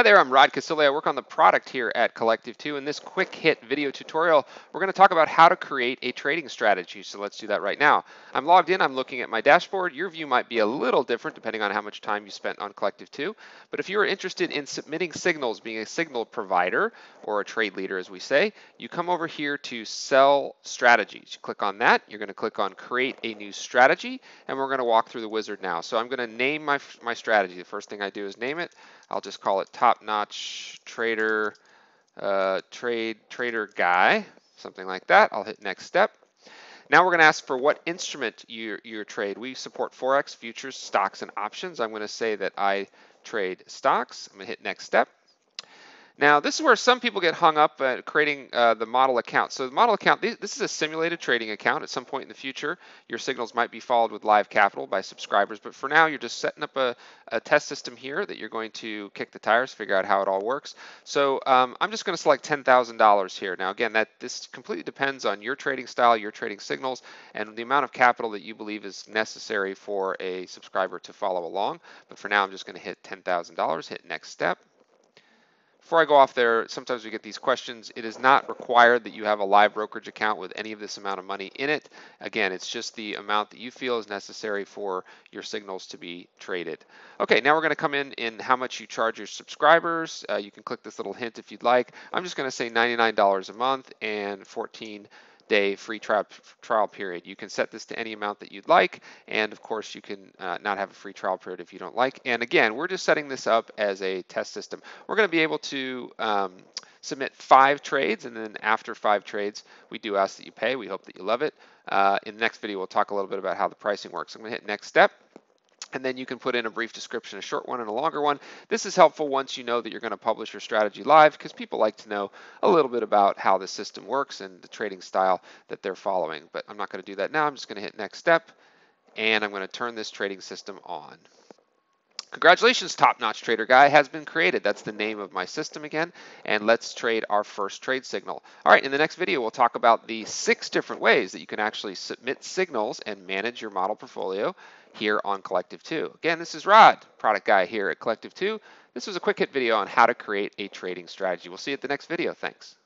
Hi there, I'm Rod Cassilli. I work on the product here at Collective 2. In this quick hit video tutorial, we're going to talk about how to create a trading strategy. So let's do that right now. I'm logged in, I'm looking at my dashboard. Your view might be a little different depending on how much time you spent on Collective 2. But if you're interested in submitting signals, being a signal provider or a trade leader as we say, you come over here to sell strategies. You click on that, you're going to click on create a new strategy, and we're going to walk through the wizard now. So I'm going to name my, my strategy. The first thing I do is name it. I'll just call it top-notch trader uh, trade trader guy, something like that. I'll hit next step. Now we're going to ask for what instrument you you trade. We support forex, futures, stocks, and options. I'm going to say that I trade stocks. I'm going to hit next step. Now, this is where some people get hung up at creating uh, the model account. So the model account, this is a simulated trading account. At some point in the future, your signals might be followed with live capital by subscribers. But for now, you're just setting up a, a test system here that you're going to kick the tires, figure out how it all works. So um, I'm just going to select $10,000 here. Now, again, that this completely depends on your trading style, your trading signals, and the amount of capital that you believe is necessary for a subscriber to follow along. But for now, I'm just going to hit $10,000, hit next step. Before I go off there, sometimes we get these questions. It is not required that you have a live brokerage account with any of this amount of money in it. Again, it's just the amount that you feel is necessary for your signals to be traded. Okay, now we're going to come in in how much you charge your subscribers. Uh, you can click this little hint if you'd like. I'm just going to say $99 a month and 14 day free trial, trial period. You can set this to any amount that you'd like, and of course you can uh, not have a free trial period if you don't like. And again, we're just setting this up as a test system. We're going to be able to um, submit five trades, and then after five trades, we do ask that you pay. We hope that you love it. Uh, in the next video, we'll talk a little bit about how the pricing works. I'm going to hit next step and then you can put in a brief description, a short one and a longer one. This is helpful once you know that you're going to publish your strategy live because people like to know a little bit about how the system works and the trading style that they're following. But I'm not going to do that now. I'm just going to hit next step and I'm going to turn this trading system on. Congratulations, Top Notch Trader Guy has been created. That's the name of my system again. And let's trade our first trade signal. All right, in the next video, we'll talk about the six different ways that you can actually submit signals and manage your model portfolio here on Collective 2. Again, this is Rod, product guy here at Collective 2. This was a quick hit video on how to create a trading strategy. We'll see you at the next video. Thanks.